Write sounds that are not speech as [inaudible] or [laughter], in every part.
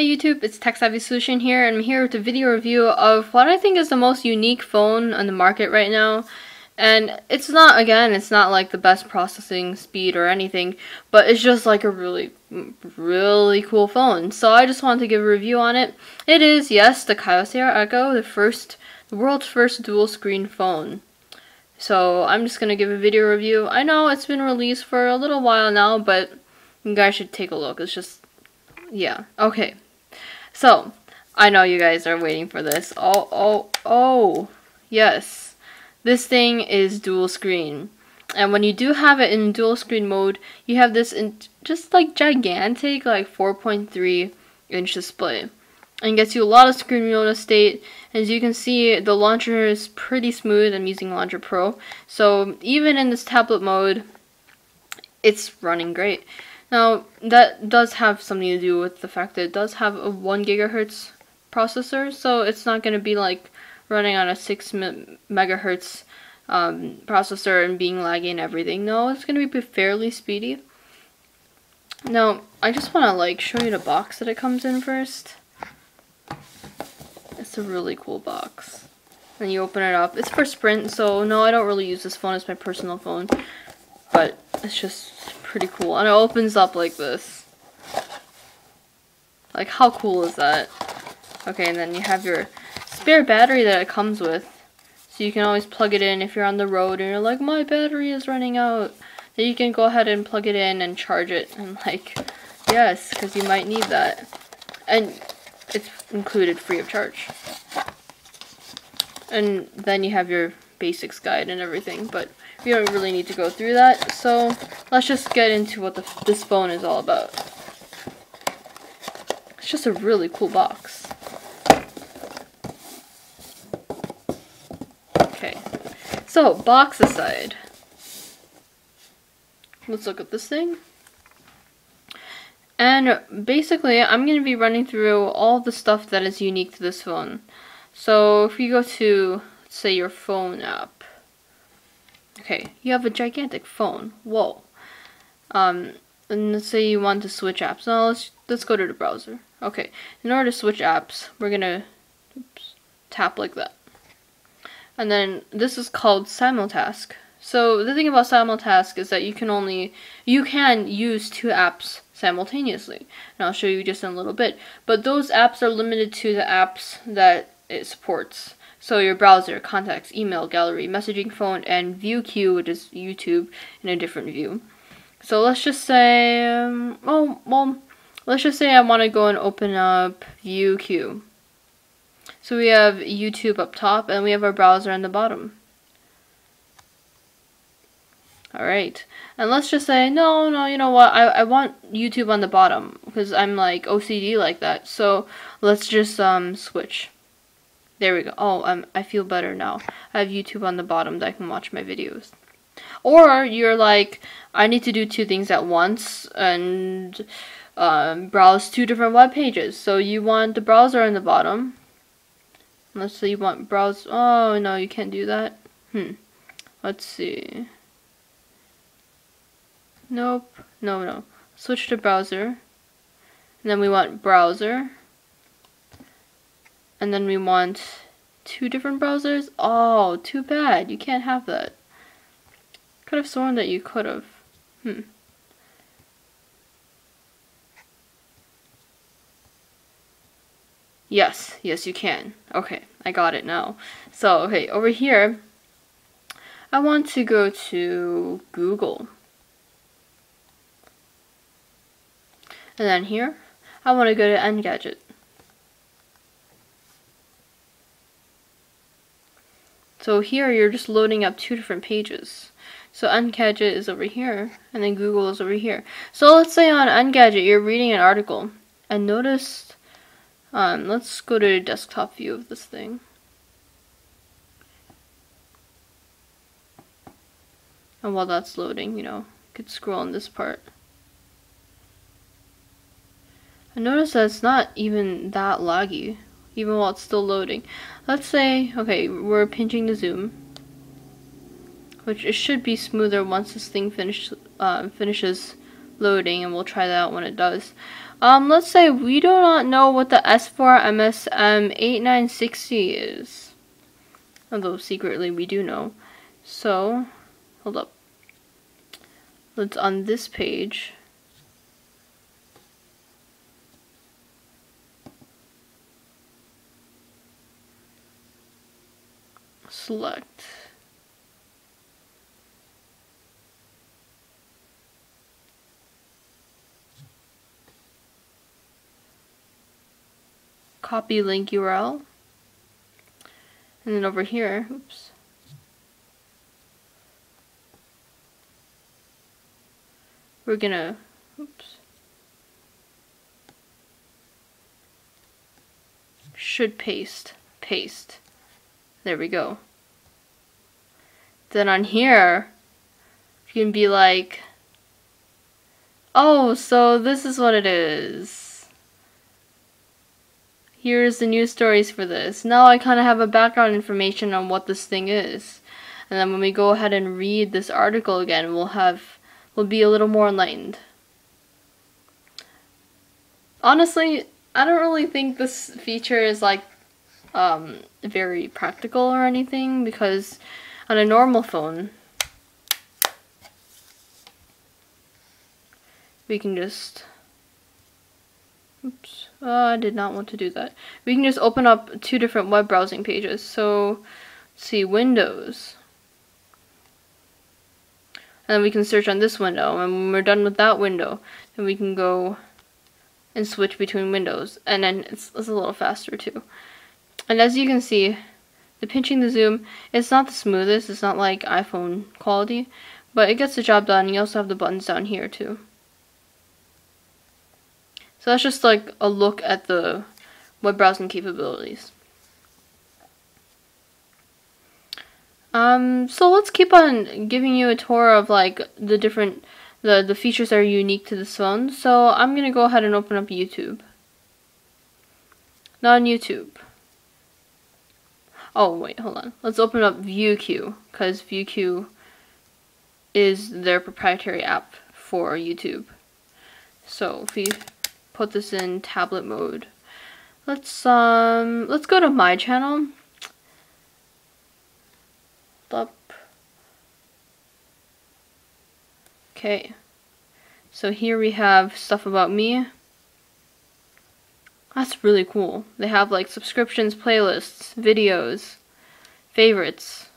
Hi YouTube, it's Tech Savvy Solution here, and I'm here with a video review of what I think is the most unique phone on the market right now. And it's not, again, it's not like the best processing speed or anything, but it's just like a really, really cool phone. So I just wanted to give a review on it. It is, yes, the Kyocera Echo, the first, the world's first dual screen phone. So I'm just going to give a video review. I know it's been released for a little while now, but you guys should take a look. It's just yeah, okay. So, I know you guys are waiting for this. Oh, oh, oh, yes. This thing is dual screen. And when you do have it in dual screen mode, you have this in just like gigantic, like 4.3 inch display. And gets you a lot of screen real estate. As you can see, the launcher is pretty smooth. I'm using Launcher Pro. So even in this tablet mode, it's running great. Now, that does have something to do with the fact that it does have a 1 gigahertz processor, so it's not going to be like running on a 6 megahertz um, processor and being laggy and everything. No, it's going to be fairly speedy. Now, I just want to like show you the box that it comes in first. It's a really cool box. And you open it up. It's for Sprint, so no, I don't really use this phone as my personal phone. But it's just pretty cool. And it opens up like this. Like, how cool is that? Okay, and then you have your spare battery that it comes with. So you can always plug it in if you're on the road and you're like, my battery is running out. Then you can go ahead and plug it in and charge it. And like, yes, because you might need that. And it's included free of charge. And then you have your basics guide and everything. But we don't really need to go through that. So let's just get into what the, this phone is all about. It's just a really cool box. Okay, so box aside, let's look at this thing. And basically, I'm going to be running through all the stuff that is unique to this phone. So if you go to, say, your phone app, Okay, you have a gigantic phone. Whoa. Um, and let's say you want to switch apps. Now let's let's go to the browser. Okay, in order to switch apps, we're gonna oops, tap like that. And then this is called simultask. So the thing about simultask is that you can only you can use two apps simultaneously. And I'll show you just in a little bit. But those apps are limited to the apps that it supports. So your browser, contacts, email, gallery, messaging phone, and VueQue, which is YouTube in a different view. So let's just say, um, oh, well, let's just say I want to go and open up VueQue. So we have YouTube up top, and we have our browser on the bottom. Alright, and let's just say, no, no, you know what, I, I want YouTube on the bottom, because I'm like OCD like that, so let's just um, switch. There we go. Oh, um, I feel better now. I have YouTube on the bottom that I can watch my videos. Or you're like, I need to do two things at once and um, browse two different web pages. So you want the browser on the bottom. Let's say you want browse. Oh, no, you can't do that. Hmm. Let's see. Nope. No, no. Switch to browser. And then we want browser and then we want two different browsers? Oh, too bad. You can't have that. Could have sworn that you could have. Hmm. Yes, yes you can. Okay, I got it now. So, okay, over here, I want to go to Google. And then here, I want to go to Engadget. So here you're just loading up two different pages. So Engadget is over here, and then Google is over here. So let's say on Engadget you're reading an article, and notice, um, let's go to the desktop view of this thing. And while that's loading, you know, you could scroll on this part. And notice that it's not even that laggy even while it's still loading. Let's say, okay, we're pinching the zoom, which it should be smoother once this thing finish, uh, finishes loading, and we'll try that out when it does. Um, let's say we do not know what the S4 MSM 8960 is. Although secretly we do know. So, hold up. Let's on this page. Select. copy link URL. And then over here, oops. We're gonna, oops. Should paste, paste. There we go. Then on here, you can be like, oh, so this is what it is here's the news stories for this. Now I kind of have a background information on what this thing is. And then when we go ahead and read this article again, we'll have, we'll be a little more enlightened. Honestly, I don't really think this feature is like um, very practical or anything because on a normal phone, we can just Oops, uh, I did not want to do that. We can just open up two different web browsing pages. So, see, Windows. And then we can search on this window. And when we're done with that window, then we can go and switch between windows. And then it's, it's a little faster too. And as you can see, the pinching the zoom, it's not the smoothest. It's not like iPhone quality. But it gets the job done. You also have the buttons down here too. So that's just like a look at the web browsing capabilities. Um, so let's keep on giving you a tour of like the different, the, the features that are unique to this phone. So I'm to go ahead and open up YouTube. Not on YouTube. Oh, wait, hold on. Let's open up VueQue, because VueQue is their proprietary app for YouTube. So if we put this in tablet mode. Let's um let's go to my channel. Up. Okay. So here we have stuff about me. That's really cool. They have like subscriptions, playlists, videos, favorites.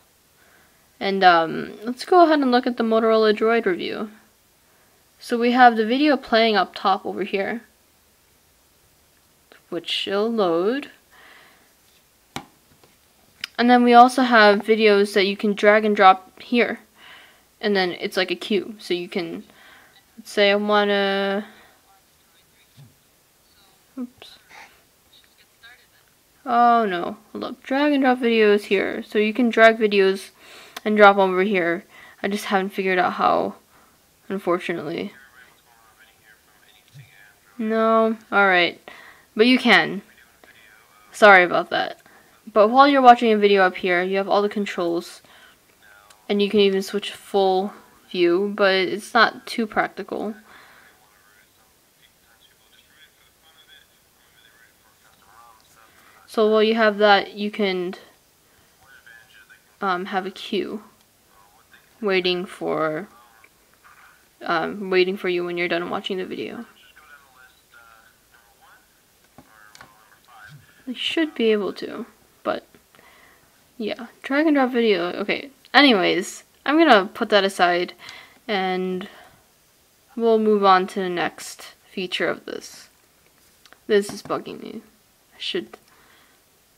And um, let's go ahead and look at the Motorola Droid review. So we have the video playing up top over here which will load. And then we also have videos that you can drag and drop here. And then it's like a queue. So you can, let's say I want to, oops. Oh no, up. Drag and drop videos here. So you can drag videos and drop over here. I just haven't figured out how, unfortunately. No, alright. But you can. Sorry about that. But while you're watching a video up here, you have all the controls. And you can even switch full view, but it's not too practical. So while you have that, you can um, have a queue waiting for um, waiting for you when you're done watching the video. I should be able to, but yeah, drag and drop video. Okay, anyways, I'm gonna put that aside and we'll move on to the next feature of this. This is bugging me. I should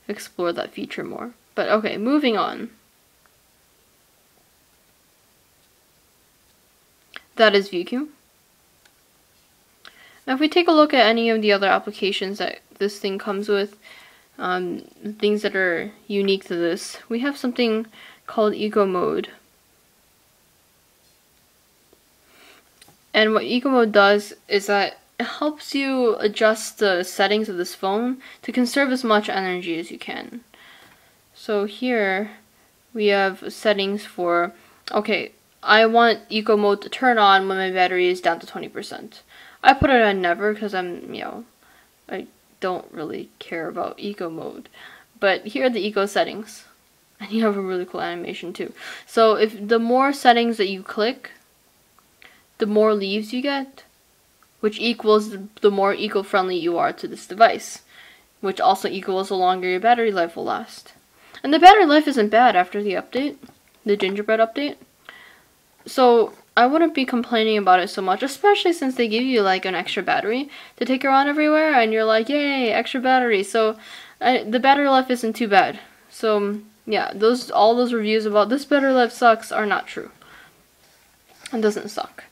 explore that feature more. But okay, moving on. That is VueQue. Now if we take a look at any of the other applications that this thing comes with, um, things that are unique to this, we have something called Eco Mode. And what Eco Mode does is that it helps you adjust the settings of this phone to conserve as much energy as you can. So here we have settings for, okay, I want Eco Mode to turn on when my battery is down to 20%. I put it on never because I'm, you know, I don't really care about eco mode. But here are the eco settings. [laughs] And you have a really cool animation too. So if the more settings that you click, the more leaves you get, which equals the more eco-friendly you are to this device, which also equals the longer your battery life will last. And the battery life isn't bad after the update, the gingerbread update. So I wouldn't be complaining about it so much, especially since they give you like an extra battery to take around everywhere, and you're like, yay, extra battery. So uh, the battery life isn't too bad. So yeah, those all those reviews about this battery life sucks are not true. It doesn't suck.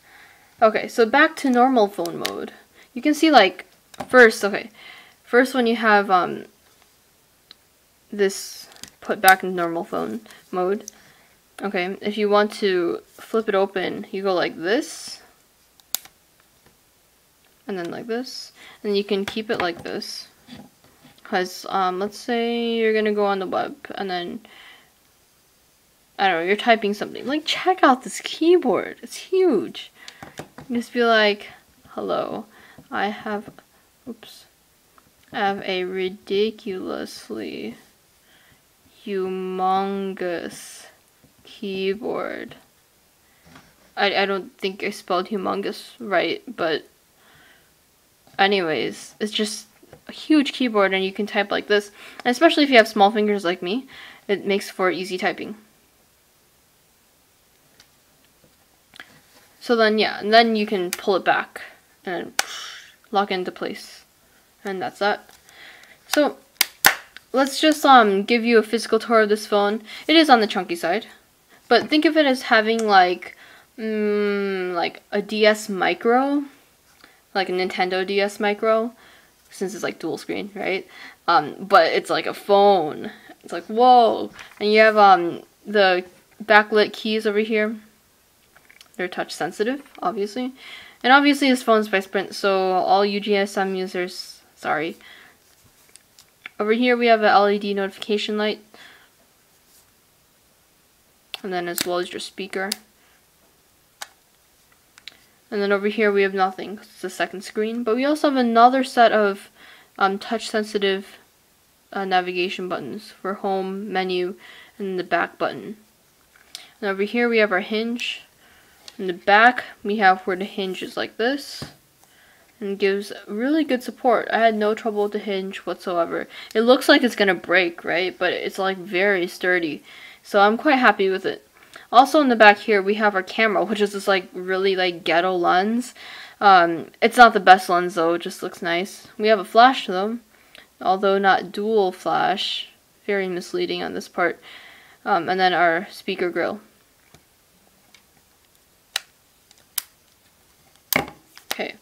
Okay, so back to normal phone mode. You can see like first, okay, first when you have um this put back in normal phone mode. Okay, if you want to flip it open, you go like this. And then like this. And you can keep it like this. Because, um, let's say you're to go on the web and then, I don't know, you're typing something. Like, check out this keyboard. It's huge. Just be like, hello, I have, oops, I have a ridiculously humongous keyboard. I, I don't think I spelled humongous right, but anyways, it's just a huge keyboard and you can type like this. And especially if you have small fingers like me, it makes for easy typing. So then, yeah, and then you can pull it back and lock into place. And that's that. So, let's just um give you a physical tour of this phone. It is on the chunky side, but think of it as having like mm, like a DS Micro, like a Nintendo DS Micro, since it's like dual screen, right? Um, but it's like a phone. It's like whoa, and you have um the backlit keys over here. They're touch sensitive, obviously, and obviously this phone's by Sprint, so all you GSM users, sorry, over here we have a LED notification light. And then as well as your speaker. And then over here we have nothing. It's the second screen. But we also have another set of um, touch sensitive uh, navigation buttons for home, menu, and the back button. And over here we have our hinge. In the back we have where the hinge is like this and gives really good support. I had no trouble with the hinge whatsoever. It looks like it's gonna break, right? But it's like very sturdy. So I'm quite happy with it. Also in the back here we have our camera, which is this like really like ghetto lens. Um, it's not the best lens though, it just looks nice. We have a flash though, although not dual flash. Very misleading on this part. Um, and then our speaker grill. Okay,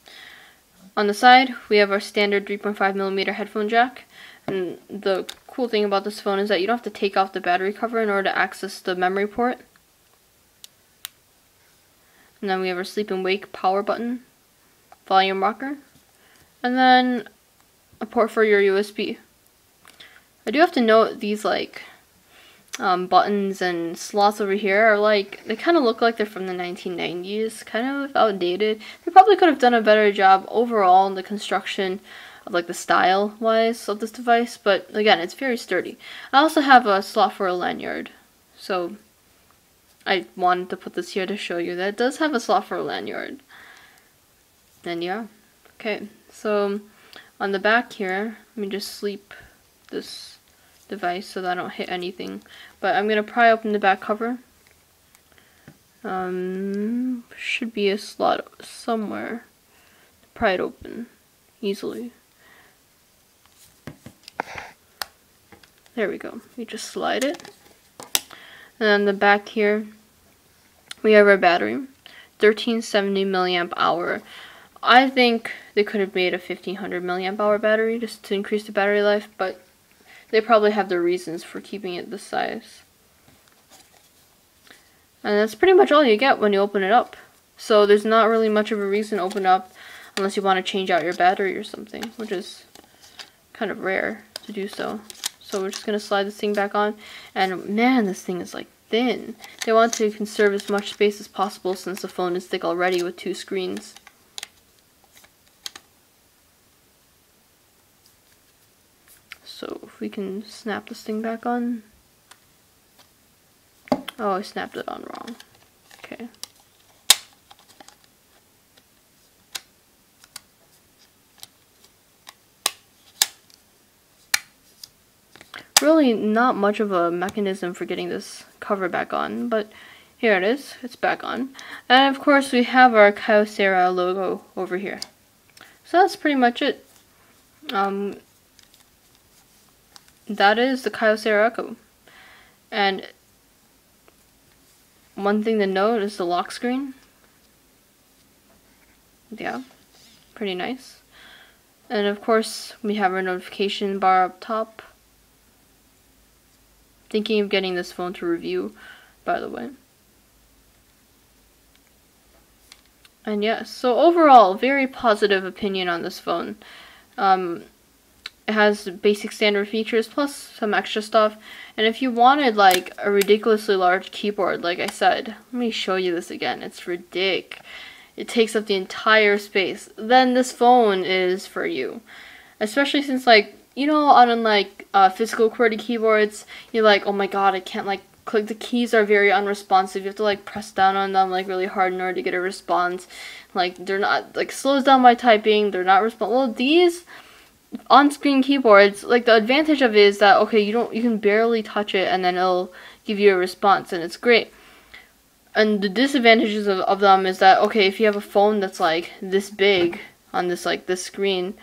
on the side, we have our standard 3.5 millimeter headphone jack. And the cool thing about this phone is that you don't have to take off the battery cover in order to access the memory port. And then we have our sleep and wake power button, volume rocker, and then a port for your USB. I do have to note these like um, buttons and slots over here are like, they kind of look like they're from the 1990s, kind of outdated. They probably could have done a better job overall in the construction of like the style wise of this device, but again, it's very sturdy. I also have a slot for a lanyard, so I wanted to put this here to show you that it does have a slot for a lanyard. And yeah, okay, so on the back here, let me just sleep this device so that I don't hit anything. But I'm going to pry open the back cover. Um, should be a slot somewhere. Pry it open easily. There we go. We just slide it. And then the back here, we have our battery. 1370 milliamp hour. I think they could have made a 1500 milliamp hour battery just to increase the battery life, but they probably have their reasons for keeping it this size. And that's pretty much all you get when you open it up. So there's not really much of a reason to open up unless you want to change out your battery or something, which is kind of rare to do so. So we're just going to slide this thing back on. And man, this thing is like thin. They want to conserve as much space as possible since the phone is thick already with two screens. So if we can snap this thing back on. Oh, I snapped it on wrong. Okay. Really not much of a mechanism for getting this cover back on, but here it is. It's back on. And of course we have our Kyocera logo over here. So that's pretty much it. Um, that is the Kyocera Echo. And one thing to note is the lock screen. Yeah, pretty nice. And of course, we have our notification bar up top. Thinking of getting this phone to review, by the way. And yes, so overall, very positive opinion on this phone. Um, it has basic standard features plus some extra stuff. And if you wanted like a ridiculously large keyboard, like I said, let me show you this again. It's ridiculous. It takes up the entire space. Then this phone is for you. Especially since like, you know, on like uh, physical QWERTY keyboards, you're like, oh my god, I can't like click the keys are very unresponsive. You have to like press down on them like really hard in order to get a response. Like they're not like slows down my typing. They're not respond. Well, these on-screen keyboards, like the advantage of it is that okay, you don't you can barely touch it and then it'll give you a response and it's great. And the disadvantages of, of them is that okay, if you have a phone that's like this big on this like this screen,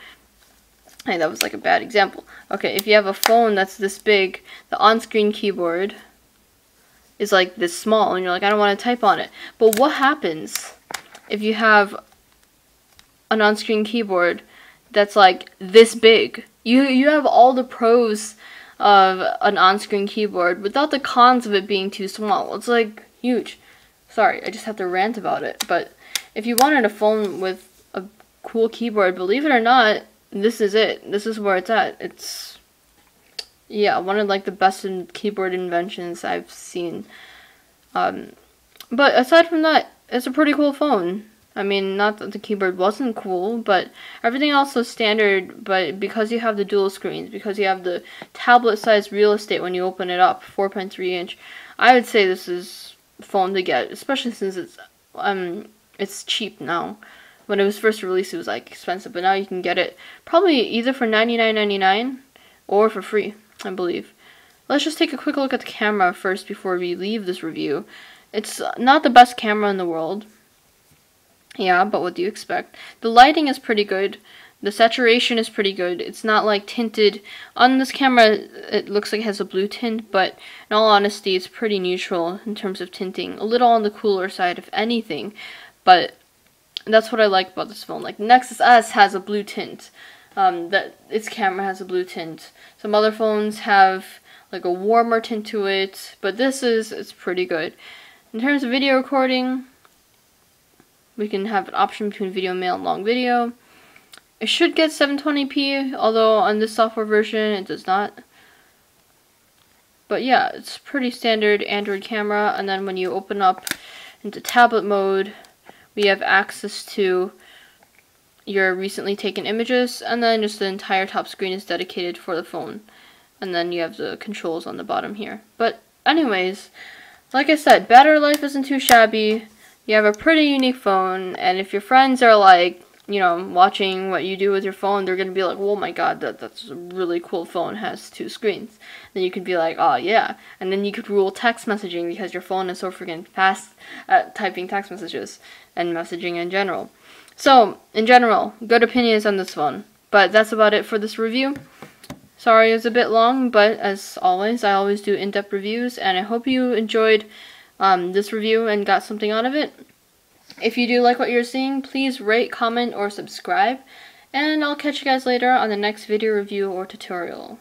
hey, that was like a bad example. Okay, if you have a phone that's this big, the on-screen keyboard is like this small and you're like, I don't want to type on it. But what happens if you have an on-screen keyboard that's like this big? You, you have all the pros of an on-screen keyboard without the cons of it being too small. It's like huge. Sorry, I just have to rant about it. But if you wanted a phone with a cool keyboard, believe it or not, this is it. This is where it's at. It's yeah, one of like the best in keyboard inventions I've seen. Um, but aside from that, it's a pretty cool phone. I mean, not that the keyboard wasn't cool, but everything else was standard. But because you have the dual screens, because you have the tablet-sized real estate when you open it up, 4.3 inch, I would say this is phone to get, especially since it's um it's cheap now. When it was first released, it was like expensive, but now you can get it probably either for 99.99 or for free. I believe. Let's just take a quick look at the camera first before we leave this review. It's not the best camera in the world. Yeah, but what do you expect? The lighting is pretty good. The saturation is pretty good. It's not like tinted. On this camera, it looks like it has a blue tint, but in all honesty, it's pretty neutral in terms of tinting. A little on the cooler side, if anything, but that's what I like about this phone. Like, Nexus S has a blue tint um, that its camera has a blue tint. Some other phones have like a warmer tint to it, but this is it's pretty good. In terms of video recording, we can have an option between video mail and long video. It should get 720p, although on this software version it does not. But yeah, it's pretty standard Android camera, and then when you open up into tablet mode, we have access to your recently taken images, and then just the entire top screen is dedicated for the phone. And then you have the controls on the bottom here. But anyways, like I said, battery life isn't too shabby. You have a pretty unique phone, and if your friends are like, you know, watching what you do with your phone, they're gonna be like, "Oh my god, that that's a really cool phone. Has two screens." Then you could be like, "Oh yeah," and then you could rule text messaging because your phone is so freaking fast at typing text messages and messaging in general. So, in general, good opinions on this phone. But that's about it for this review. Sorry it was a bit long, but as always, I always do in-depth reviews, and I hope you enjoyed um, this review and got something out of it. If you do like what you're seeing, please rate, comment, or subscribe, and I'll catch you guys later on the next video review or tutorial.